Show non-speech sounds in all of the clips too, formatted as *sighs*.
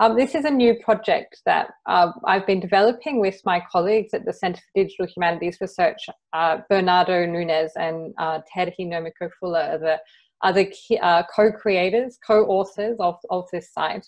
Um, this is a new project that uh, I've been developing with my colleagues at the Centre for Digital Humanities Research. Uh, Bernardo Nunes and uh, Terhi Nomiko Fuller are the other uh, co-creators, co-authors of, of this site.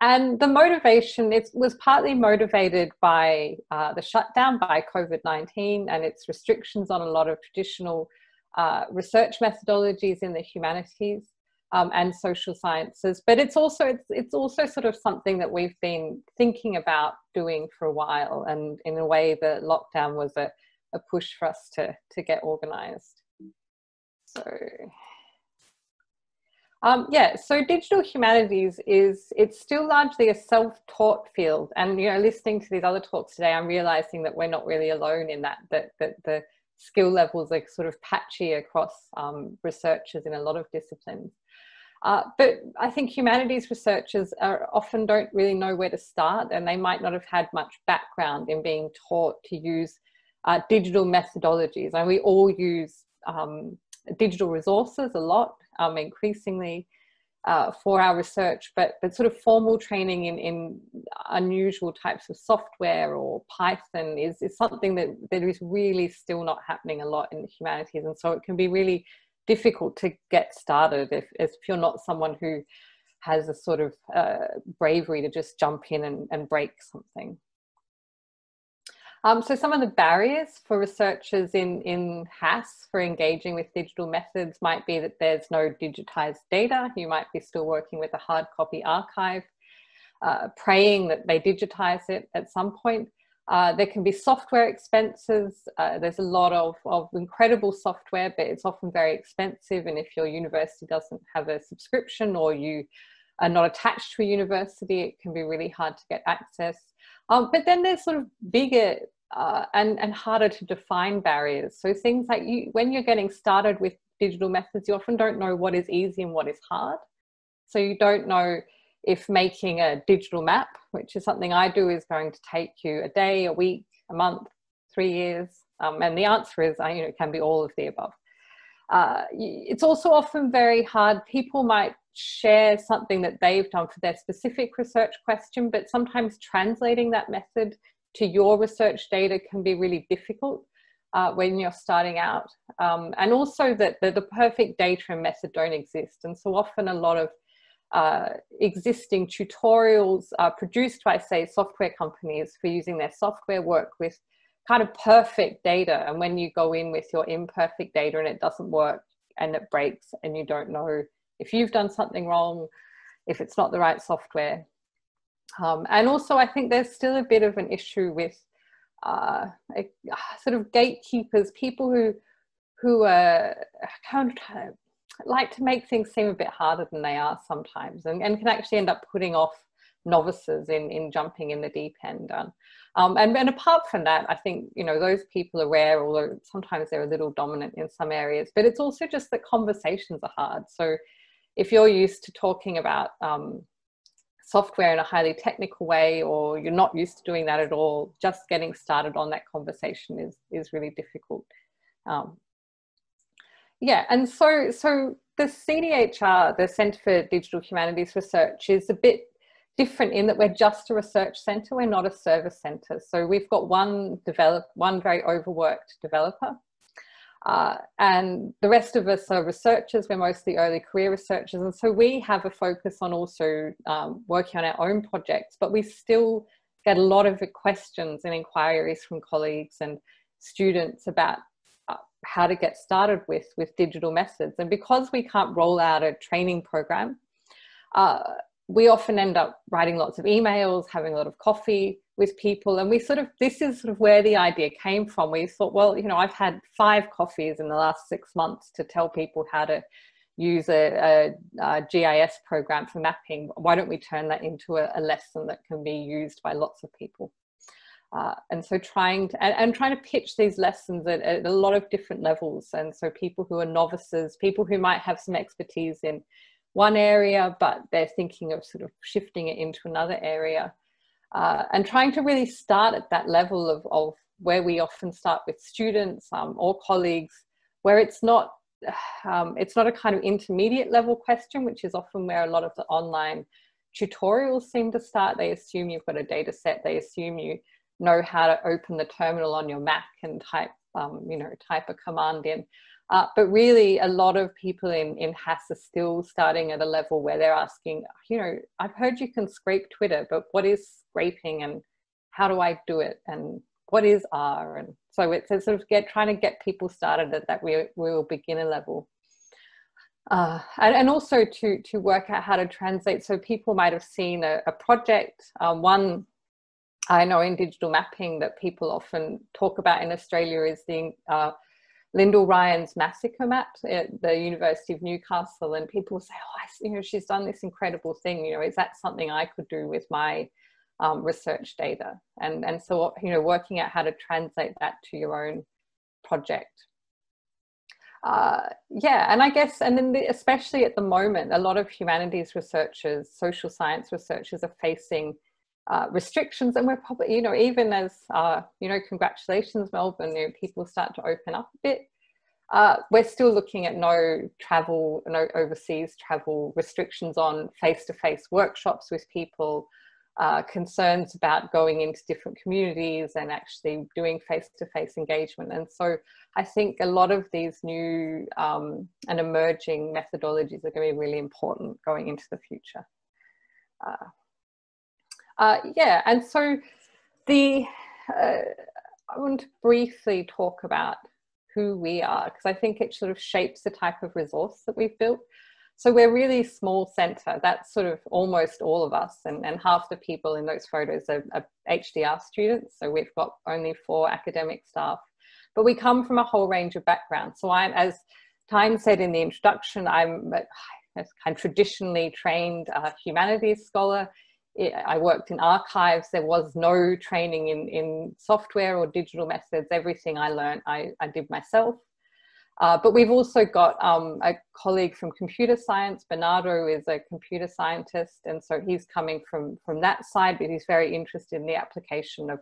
And the motivation it was partly motivated by uh, the shutdown by COVID 19 and its restrictions on a lot of traditional uh, research methodologies in the humanities um, and social sciences. But it's also it's, it's also sort of something that we've been thinking about doing for a while. And in a way, the lockdown was a, a push for us to to get organized. So. Um, yeah, so digital humanities is it's still largely a self-taught field, and you know, listening to these other talks today, I'm realizing that we're not really alone in that. That that the skill levels are sort of patchy across um, researchers in a lot of disciplines. Uh, but I think humanities researchers are, often don't really know where to start, and they might not have had much background in being taught to use uh, digital methodologies. And we all use um, digital resources a lot um, increasingly uh, for our research, but, but sort of formal training in, in unusual types of software or Python is, is something that, that is really still not happening a lot in the humanities. And so it can be really difficult to get started if, if you're not someone who has a sort of uh, bravery to just jump in and, and break something. Um, so some of the barriers for researchers in, in HASS for engaging with digital methods might be that there's no digitized data. You might be still working with a hard copy archive, uh, praying that they digitize it at some point. Uh, there can be software expenses. Uh, there's a lot of, of incredible software, but it's often very expensive. And if your university doesn't have a subscription or you are not attached to a university, it can be really hard to get access. Um, but then there's sort of bigger uh, and, and harder to define barriers. So things like you, when you're getting started with digital methods, you often don't know what is easy and what is hard. So you don't know if making a digital map, which is something I do, is going to take you a day, a week, a month, three years. Um, and the answer is, uh, you know, it can be all of the above. Uh, it's also often very hard. People might share something that they've done for their specific research question, but sometimes translating that method to your research data can be really difficult uh, when you're starting out. Um, and also that the, the, perfect data and method don't exist. And so often a lot of uh, existing tutorials are produced by, say, software companies for using their software work with kind of perfect data. And when you go in with your imperfect data and it doesn't work and it breaks and you don't know if you've done something wrong, if it's not the right software, um, and also, I think there's still a bit of an issue with uh, a, sort of gatekeepers, people who who uh, kind of like to make things seem a bit harder than they are sometimes, and, and can actually end up putting off novices in in jumping in the deep end. Um, um, and, and apart from that, I think you know those people are rare, although sometimes they're a little dominant in some areas. But it's also just that conversations are hard. So if you're used to talking about um, software in a highly technical way or you're not used to doing that at all just getting started on that conversation is is really difficult. Um, yeah and so so the cdhr the center for digital humanities research is a bit different in that we're just a research center we're not a service center so we've got one develop one very overworked developer uh, and the rest of us are researchers, we're mostly early career researchers. And so we have a focus on also um, working on our own projects, but we still get a lot of questions and inquiries from colleagues and students about uh, how to get started with, with digital methods. And because we can't roll out a training program, uh, we often end up writing lots of emails, having a lot of coffee, with people and we sort of this is sort of where the idea came from. We thought well you know i've had five coffees in the last six months to tell people how to use a, a, a gis program for mapping. Why don't we turn that into a, a lesson that can be used by lots of people? Uh, and so trying to and, and, trying to pitch these lessons at, at a lot of different levels. And so people who are novices people who might have some expertise in one area but they're thinking of sort of shifting it into another area uh, and trying to really start at that level of, of where we often start with students um, or colleagues, where it's not *sighs* um, it's not a kind of intermediate level question, which is often where a lot of the online tutorials seem to start. They assume you've got a data set. They assume you know how to open the terminal on your Mac and type, um, you know, type a command in. Uh, but really, a lot of people in, in HASS are still starting at a level where they're asking, you know, I've heard you can scrape Twitter, but what is scraping and how do I do it? And what is R? And so it's, sort of get trying to get people started at that real, real beginner level. Uh, and, and, also to, to work out how to translate. So people might have seen a, a project, um, one I know in digital mapping that people often talk about in Australia is the uh, Lyndall Ryan's massacre map at the University of Newcastle, and people say, "Oh, you know, she's done this incredible thing. You know, is that something I could do with my um, research data?" And and so you know, working out how to translate that to your own project. Uh, yeah, and I guess, and then the, especially at the moment, a lot of humanities researchers, social science researchers are facing uh, restrictions and we're probably you know even as uh, you know congratulations melbourne you know, people start to open up a bit uh, we're still looking at no travel no overseas travel restrictions on face-to-face workshops with people uh, concerns about going into different communities and actually doing face-to-face -face engagement. And so i think a lot of these new um, and emerging methodologies are going to be really important going into the future uh, yeah, and so the uh, I want to briefly talk about who we are because I think it sort of shapes the type of resource that we've built. So we're really small centre. That's sort of almost all of us, and, and half the people in those photos are, are HDR students. So we've got only four academic staff, but we come from a whole range of backgrounds. So I'm, as Tyne said in the introduction, I'm a kind of traditionally trained uh, humanities scholar I worked in archives. There was no training in, in software or digital methods. Everything I learned, I, I did myself. Uh, but we've also got um, a colleague from computer science. Bernardo is a computer scientist, and so he's coming from, from that side, but he's very interested in the application of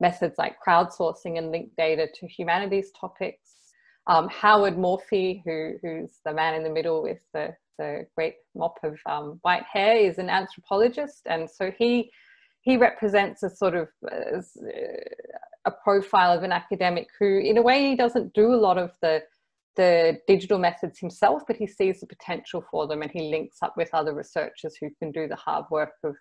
methods like crowdsourcing and linked data to humanities topics. Um, Howard Morphy, who, who's the man in the middle with the the great mop of um, white hair, is an anthropologist, and so he he represents a sort of uh, a profile of an academic who, in a way, he doesn't do a lot of the the digital methods himself, but he sees the potential for them, and he links up with other researchers who can do the hard work of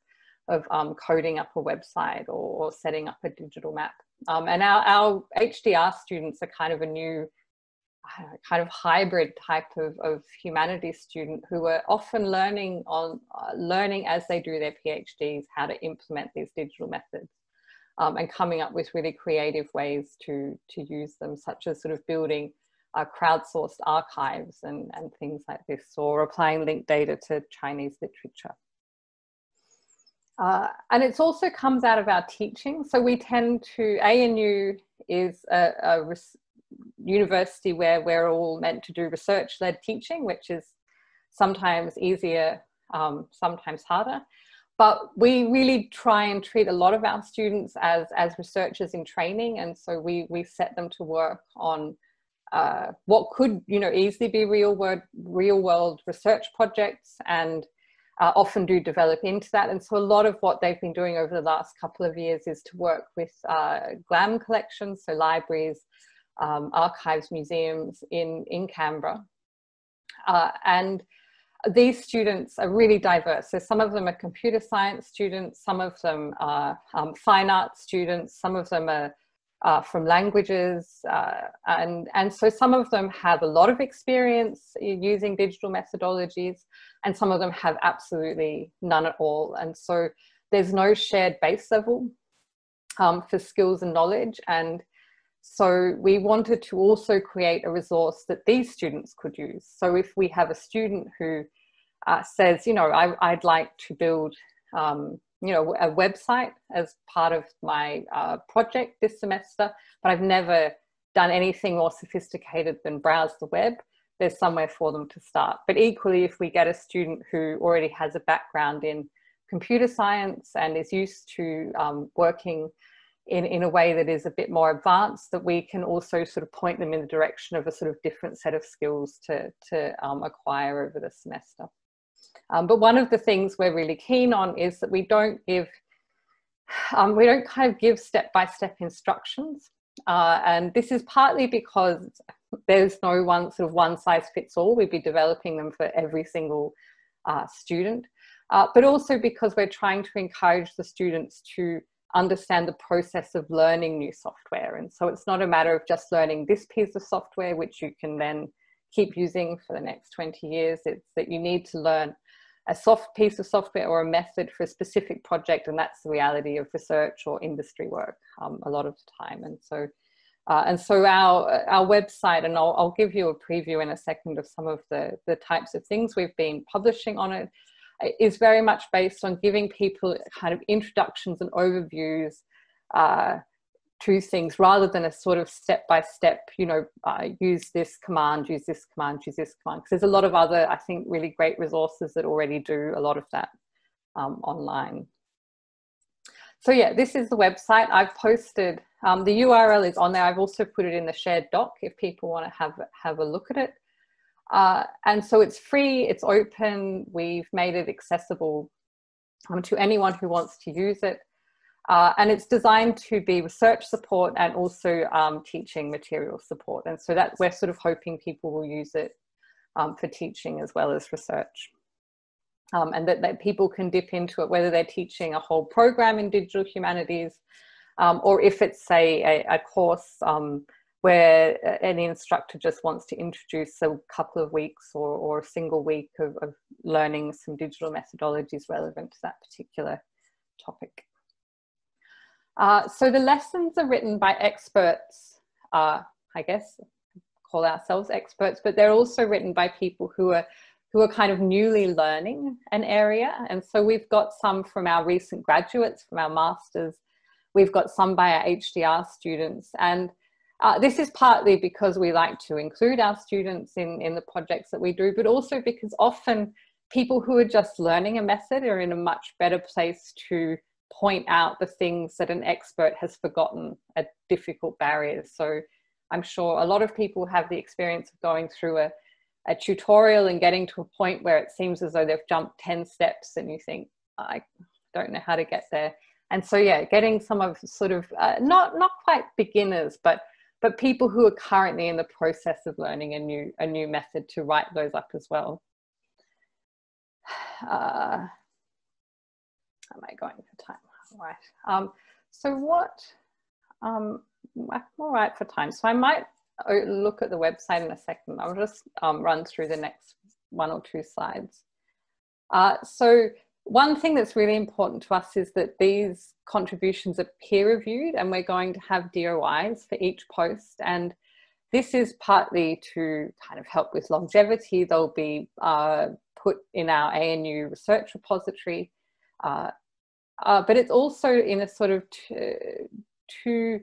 of um, coding up a website or, or, setting up a digital map. Um, and our, our HDR students are kind of a new kind of hybrid type of, of humanities student who are often learning on uh, learning as they do their PhDs how to implement these digital methods um, and coming up with really creative ways to to use them, such as sort of building uh, crowdsourced archives and, and things like this, or applying linked data to Chinese literature. Uh, and it also comes out of our teaching. So we tend to, ANU is a, a, university where we're all meant to do research led teaching, which is sometimes easier, um, sometimes harder. But we really try and treat a lot of our students as, as researchers in training. And so we, we set them to work on uh, what could you know easily be real world real world research projects and uh, often do develop into that and so a lot of what they've been doing over the last couple of years is to work with uh, GLAM collections so libraries um, archives, museums in, in Canberra. Uh, and these students are really diverse. So some of them are computer science students, some of them are um, fine arts students, some of them are uh, from languages, uh, and, and so some of them have a lot of experience using digital methodologies, and some of them have absolutely none at all. And so there's no shared base level um, for skills and knowledge, and so we wanted to also create a resource that these students could use. So if we have a student who uh, says, you know, I, would like to build, um, you know, a website as part of my uh, project this semester, but I've never done anything more sophisticated than browse the web, there's somewhere for them to start. But equally, if we get a student who already has a background in computer science and is used to um, working in, in a way that is a bit more advanced that we can also sort of point them in the direction of a sort of different set of skills to, to um, acquire over the semester. Um, but one of the things we're really keen on is that we don't give, um, we don't kind of give step-by-step instructions. Uh, and this is partly because there's no one sort of one size fits all. We'd be developing them for every single uh, student, uh, but also because we're trying to encourage the students to understand the process of learning new software. And so it's not a matter of just learning this piece of software, which you can then keep using for the next 20 years. It's that you need to learn a soft piece of software or a method for a specific project. And that's the reality of research or industry work um, a lot of the time. And so uh, and so our, our website, and I'll, I'll, give you a preview in a second of some of the, the types of things we've been publishing on it, is very much based on giving people kind of introductions and overviews uh, to things rather than a sort of step by step, you know, uh, use this command, use this command, use this command. Because there's a lot of other, I think, really great resources that already do a lot of that um, online. So yeah, this is the website. I've posted, um, the URL is on there. I've also put it in the shared doc if people want to have, have a look at it. Uh, and so it's free, it's open. We've made it accessible um, to anyone who wants to use it. Uh, and it's designed to be research support and also um, teaching material support. And so that we're sort of hoping people will use it um, for teaching as well as research um, and that, that people can dip into it, whether they're teaching a whole program in digital humanities um, or if it's, say, a, a course um, where an instructor just wants to introduce a couple of weeks or, or a single week of, of learning some digital methodologies relevant to that particular topic. Uh, so the lessons are written by experts, uh, I guess, call ourselves experts, but they're also written by people who are who are kind of newly learning an area. And so we've got some from our recent graduates, from our masters. We've got some by our HDR students. And uh, this is partly because we like to include our students in, in the projects that we do, but also because often people who are just learning a method are in a much better place to point out the things that an expert has forgotten at difficult barriers. So I'm sure a lot of people have the experience of going through a a tutorial and getting to a point where it seems as though they've jumped 10 steps and you think, I don't know how to get there. And so, yeah, getting some of sort of uh, not, not quite beginners, but, but people who are currently in the process of learning a new, a new method to write those up as well. *sighs* Uh, am I going for time? Right. Um, so what, um, I'm all right for time. So I might look at the website in a second. I'll just um, run through the next one or two slides. Uh, so one thing that's really important to us is that these contributions are peer reviewed and we're going to have DOIs for each post. And this is partly to kind of help with longevity. They'll be uh, put in our ANU research repository. Uh, uh, but it's also in a sort of to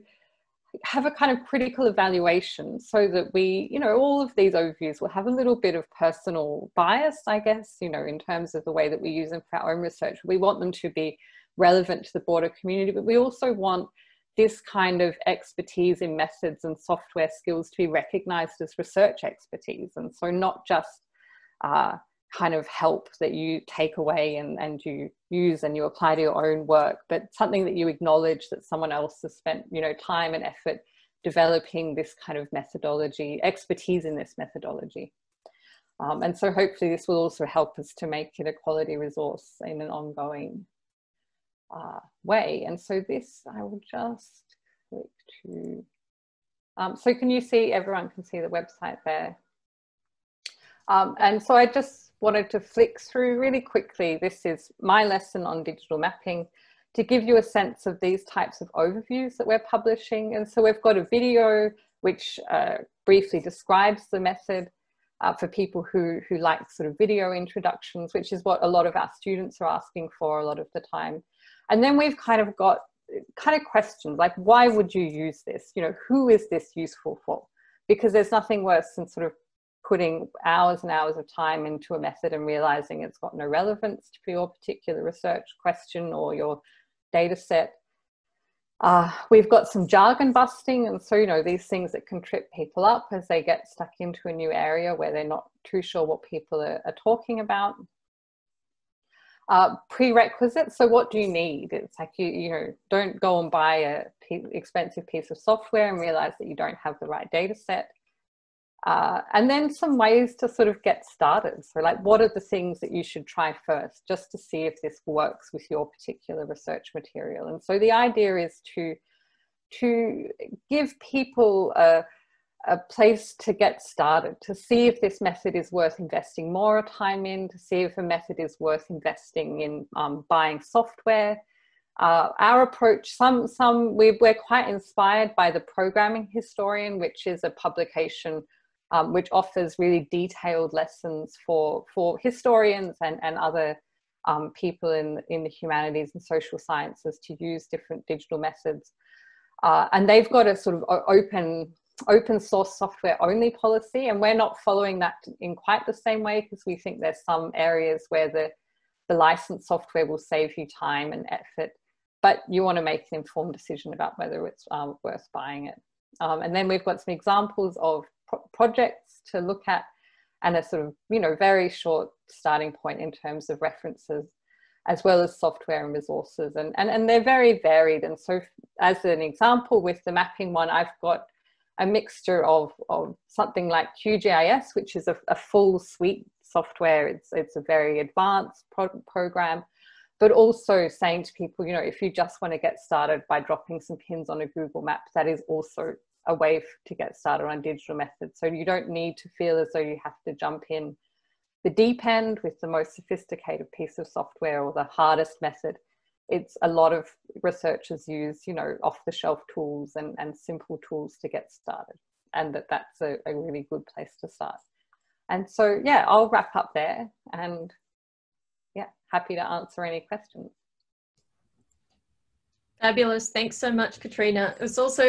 have a kind of critical evaluation so that we, you know, all of these overviews will have a little bit of personal bias, I guess, you know, in terms of the way that we use them for our own research. We want them to be relevant to the broader community, but we also want this kind of expertise in methods and software skills to be recognized as research expertise. And so not just uh, kind of help that you take away and, and you use and you apply to your own work, but something that you acknowledge that someone else has spent, you know, time and effort developing this kind of methodology, expertise in this methodology. Um, and so hopefully this will also help us to make it a quality resource in an ongoing uh, way. And so this, I will just click to, um, so can you see, everyone can see the website there. Um, and so I just wanted to flick through really quickly. This is my lesson on digital mapping to give you a sense of these types of overviews that we're publishing. And so we've got a video which uh, briefly describes the method uh, for people who, who like sort of video introductions, which is what a lot of our students are asking for a lot of the time. And then we've kind of got kind of questions like, why would you use this? You know, who is this useful for? Because there's nothing worse than sort of putting hours and hours of time into a method and realizing it's got no relevance to your particular research question or your data set. Uh, we've got some jargon busting and so you know these things that can trip people up as they get stuck into a new area where they're not too sure what people are, are talking about uh, prerequisites. So what do you need? It's like you, you know, don't go and buy a expensive piece of software and realize that you don't have the right data set. Uh, and then some ways to sort of get started. So like, what are the things that you should try first just to see if this works with your particular research material? And so the idea is to, to give people a, a place to get started, to see if this method is worth investing more time in, to see if a method is worth investing in um, buying software. Uh, our approach, some, some we, we're quite inspired by the Programming Historian, which is a publication um, which offers really detailed lessons for, for historians and, and other um, people in, in the humanities and social sciences to use different digital methods. Uh, and they've got a sort of open open source software only policy and we're not following that in quite the same way because we think there's some areas where the the licensed software will save you time and effort but you want to make an informed decision about whether it's um, worth buying it um, and then we've got some examples of pro projects to look at and a sort of you know very short starting point in terms of references as well as software and resources and, and and they're very varied and so as an example with the mapping one i've got a mixture of, of something like QGIS, which is a, a full suite software. It's, it's a very advanced pro program, but also saying to people, you know, if you just want to get started by dropping some pins on a Google map, that is also a way to get started on digital methods. So you don't need to feel as though you have to jump in the deep end with the most sophisticated piece of software or the hardest method it's a lot of researchers use, you know, off the shelf tools and, and simple tools to get started. And that that's a, a really good place to start. And so, yeah, I'll wrap up there and yeah, happy to answer any questions. Fabulous. Thanks so much, Katrina. It's also